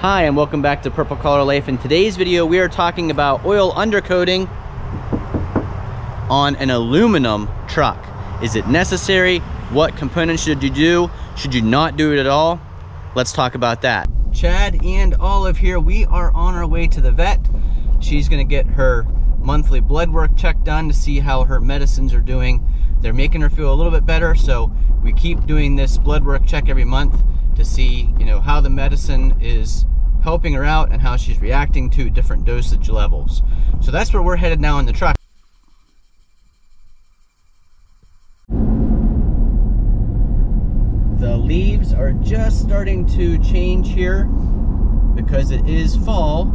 Hi and welcome back to Purple Collar Life. In today's video we are talking about oil undercoating on an aluminum truck. Is it necessary? What components should you do? Should you not do it at all? Let's talk about that. Chad and Olive here, we are on our way to the vet. She's gonna get her monthly blood work check done to see how her medicines are doing. They're making her feel a little bit better, so we keep doing this blood work check every month to see, you know, how the medicine is helping her out and how she's reacting to different dosage levels. So that's where we're headed now in the truck. The leaves are just starting to change here because it is fall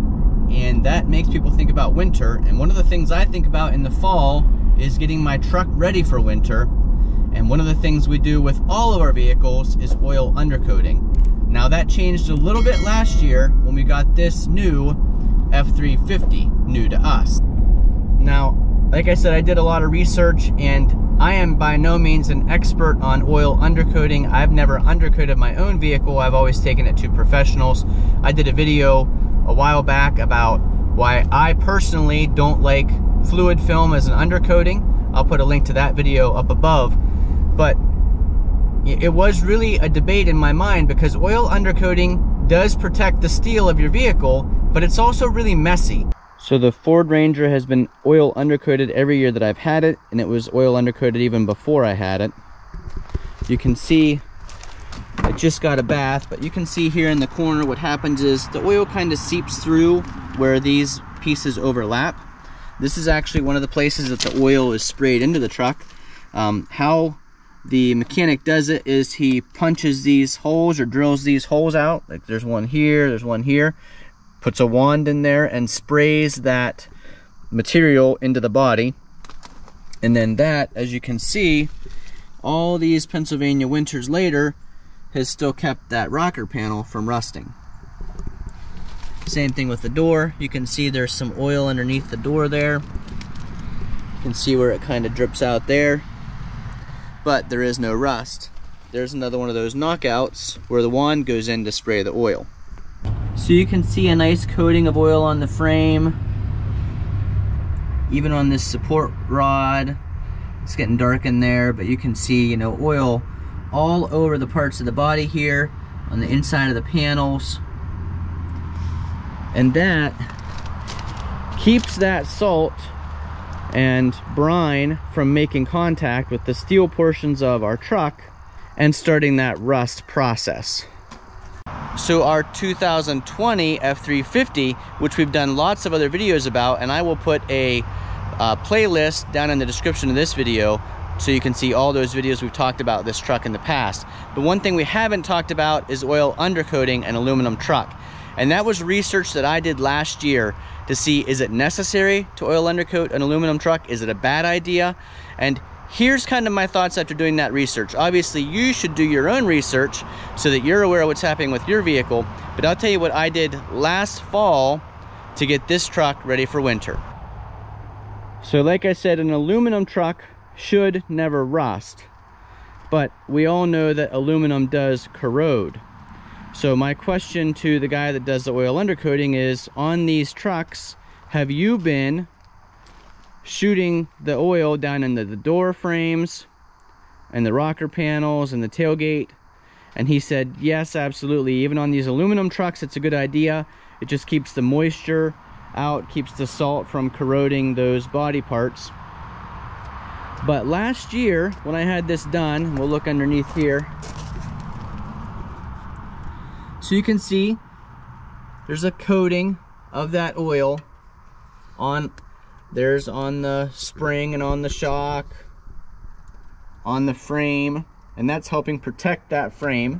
and that makes people think about winter. And one of the things I think about in the fall is getting my truck ready for winter. And one of the things we do with all of our vehicles is oil undercoating. Now that changed a little bit last year when we got this new F350 new to us. Now, like I said, I did a lot of research and I am by no means an expert on oil undercoating. I've never undercoated my own vehicle. I've always taken it to professionals. I did a video a while back about why I personally don't like fluid film as an undercoating. I'll put a link to that video up above. But it was really a debate in my mind because oil undercoating does protect the steel of your vehicle, but it's also really messy. So the Ford Ranger has been oil undercoated every year that I've had it, and it was oil undercoated even before I had it. You can see I just got a bath, but you can see here in the corner what happens is the oil kind of seeps through where these pieces overlap. This is actually one of the places that the oil is sprayed into the truck. Um, how the mechanic does it is he punches these holes or drills these holes out. Like there's one here, there's one here puts a wand in there and sprays that material into the body. And then that, as you can see, all these Pennsylvania winters later, has still kept that rocker panel from rusting. Same thing with the door. You can see there's some oil underneath the door there. You can see where it kind of drips out there. But there is no rust. There's another one of those knockouts where the wand goes in to spray the oil. So you can see a nice coating of oil on the frame. Even on this support rod. It's getting dark in there, but you can see, you know, oil all over the parts of the body here, on the inside of the panels. And that keeps that salt and brine from making contact with the steel portions of our truck and starting that rust process. So our 2020 F350, which we've done lots of other videos about, and I will put a uh, playlist down in the description of this video so you can see all those videos we've talked about this truck in the past. But one thing we haven't talked about is oil undercoating an aluminum truck. And that was research that I did last year to see is it necessary to oil undercoat an aluminum truck? Is it a bad idea? And here's kind of my thoughts after doing that research. Obviously, you should do your own research so that you're aware of what's happening with your vehicle. But I'll tell you what I did last fall to get this truck ready for winter. So like I said, an aluminum truck should never rust. But we all know that aluminum does corrode. So my question to the guy that does the oil undercoating is, on these trucks, have you been shooting the oil down into the door frames and the rocker panels and the tailgate? And he said yes absolutely. Even on these aluminum trucks it's a good idea. It just keeps the moisture out keeps the salt from corroding those body parts. But last year when I had this done we'll look underneath here so you can see there's a coating of that oil on there's on the spring and on the shock, on the frame, and that's helping protect that frame.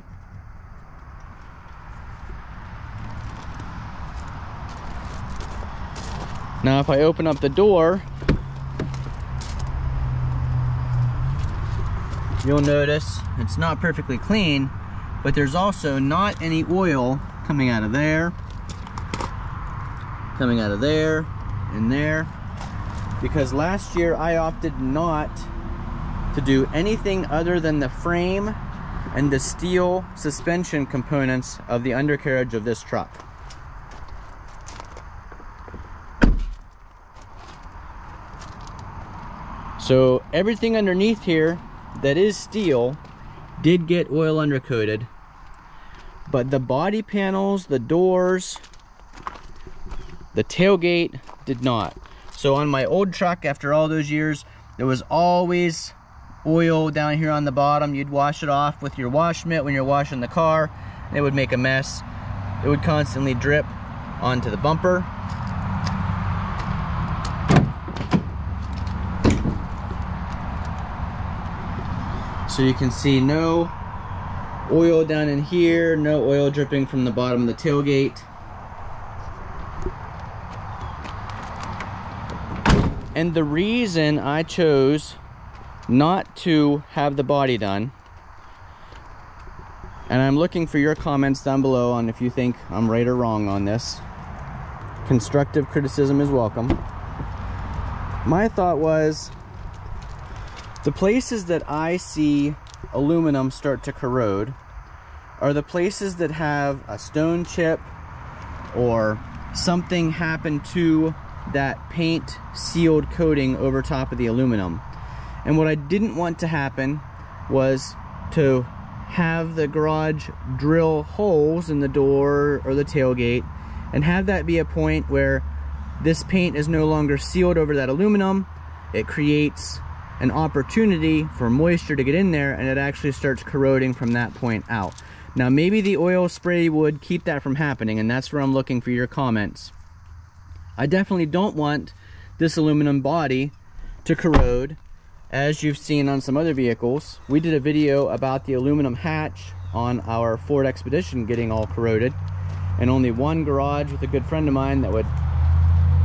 Now if I open up the door, you'll notice it's not perfectly clean, but there's also not any oil coming out of there, coming out of there, and there. Because last year I opted not to do anything other than the frame and the steel suspension components of the undercarriage of this truck. So everything underneath here that is steel did get oil undercoated but the body panels, the doors, the tailgate did not. So on my old truck, after all those years, there was always oil down here on the bottom. You'd wash it off with your wash mitt when you're washing the car. It would make a mess. It would constantly drip onto the bumper. So you can see no oil down in here, no oil dripping from the bottom of the tailgate. And the reason I chose not to have the body done, and I'm looking for your comments down below on if you think I'm right or wrong on this. Constructive criticism is welcome. My thought was the places that I see aluminum start to corrode are the places that have a stone chip or something happen to that paint sealed coating over top of the aluminum. And what I didn't want to happen was to have the garage drill holes in the door or the tailgate and have that be a point where this paint is no longer sealed over that aluminum. It creates an opportunity for moisture to get in there and it actually starts corroding from that point out. Now maybe the oil spray would keep that from happening and that's where I'm looking for your comments. I definitely don't want this aluminum body to corrode as you've seen on some other vehicles. We did a video about the aluminum hatch on our Ford Expedition getting all corroded and only one garage with a good friend of mine that would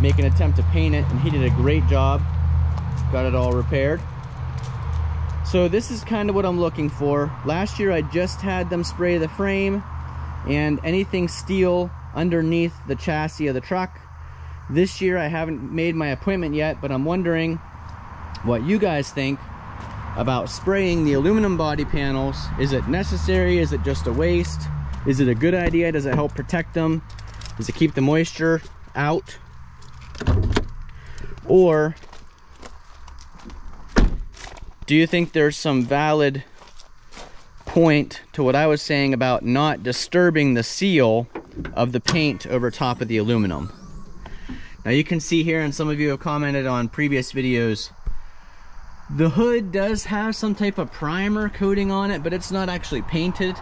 make an attempt to paint it and he did a great job got it all repaired. So this is kind of what I'm looking for. Last year I just had them spray the frame and anything steel underneath the chassis of the truck. This year I haven't made my appointment yet but I'm wondering what you guys think about spraying the aluminum body panels. Is it necessary? Is it just a waste? Is it a good idea? Does it help protect them? Does it keep the moisture out? Or do you think there's some valid point to what I was saying about not disturbing the seal of the paint over top of the aluminum? Now you can see here, and some of you have commented on previous videos, the hood does have some type of primer coating on it, but it's not actually painted.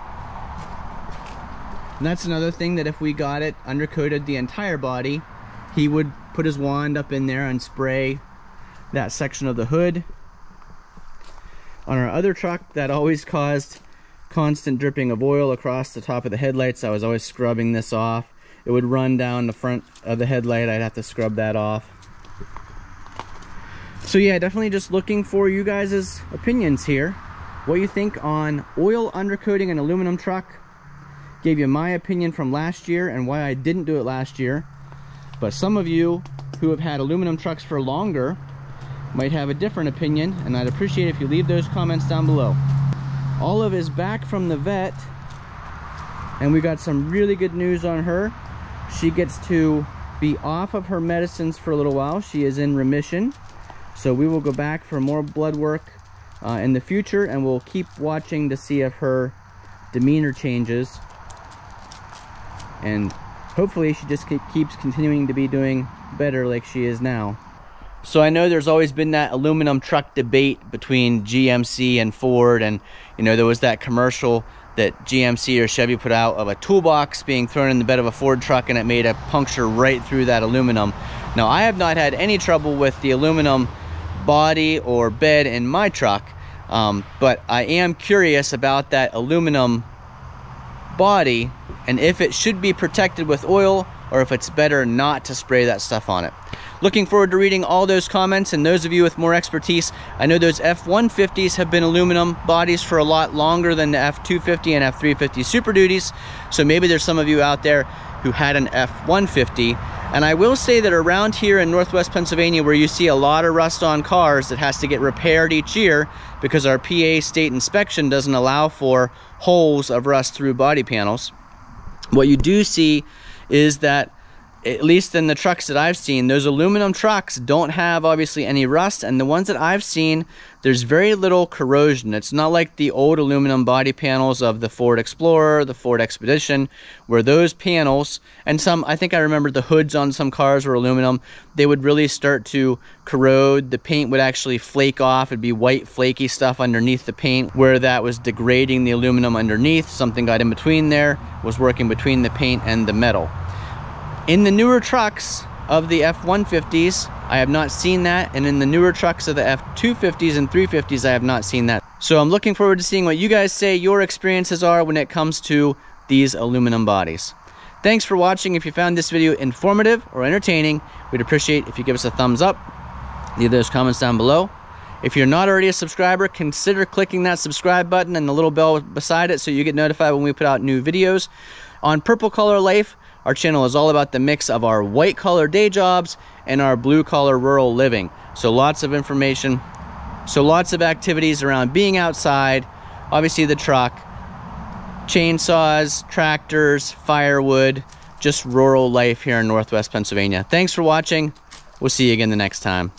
And that's another thing that if we got it undercoated the entire body, he would put his wand up in there and spray that section of the hood on our other truck, that always caused constant dripping of oil across the top of the headlights. I was always scrubbing this off. It would run down the front of the headlight. I'd have to scrub that off. So yeah, definitely just looking for you guys' opinions here. What you think on oil undercoating an aluminum truck. Gave you my opinion from last year and why I didn't do it last year. But some of you who have had aluminum trucks for longer might have a different opinion and I'd appreciate if you leave those comments down below. Olive is back from the vet and we got some really good news on her. She gets to be off of her medicines for a little while. She is in remission. So we will go back for more blood work uh, in the future and we'll keep watching to see if her demeanor changes. And hopefully she just keeps continuing to be doing better like she is now. So I know there's always been that aluminum truck debate between GMC and Ford and you know there was that commercial that GMC or Chevy put out of a toolbox being thrown in the bed of a Ford truck and it made a puncture right through that aluminum. Now I have not had any trouble with the aluminum body or bed in my truck um, but I am curious about that aluminum body and if it should be protected with oil or if it's better not to spray that stuff on it. Looking forward to reading all those comments and those of you with more expertise. I know those F-150s have been aluminum bodies for a lot longer than the F-250 and F-350 Super Duties. So maybe there's some of you out there who had an F-150. And I will say that around here in Northwest Pennsylvania where you see a lot of rust on cars that has to get repaired each year because our PA state inspection doesn't allow for holes of rust through body panels. What you do see is that at least in the trucks that I've seen, those aluminum trucks don't have obviously any rust. And the ones that I've seen, there's very little corrosion. It's not like the old aluminum body panels of the Ford Explorer, the Ford Expedition, where those panels, and some, I think I remember the hoods on some cars were aluminum, they would really start to corrode. The paint would actually flake off. It'd be white flaky stuff underneath the paint where that was degrading the aluminum underneath. Something got in between there, was working between the paint and the metal. In the newer trucks of the F-150s, I have not seen that. And in the newer trucks of the F-250s and 350s, I have not seen that. So I'm looking forward to seeing what you guys say your experiences are when it comes to these aluminum bodies. Thanks for watching. If you found this video informative or entertaining, we'd appreciate if you give us a thumbs up. Leave those comments down below. If you're not already a subscriber, consider clicking that subscribe button and the little bell beside it so you get notified when we put out new videos. On Purple Collar Life, our channel is all about the mix of our white collar day jobs and our blue collar rural living. So lots of information. So lots of activities around being outside, obviously the truck, chainsaws, tractors, firewood, just rural life here in Northwest Pennsylvania. Thanks for watching. We'll see you again the next time.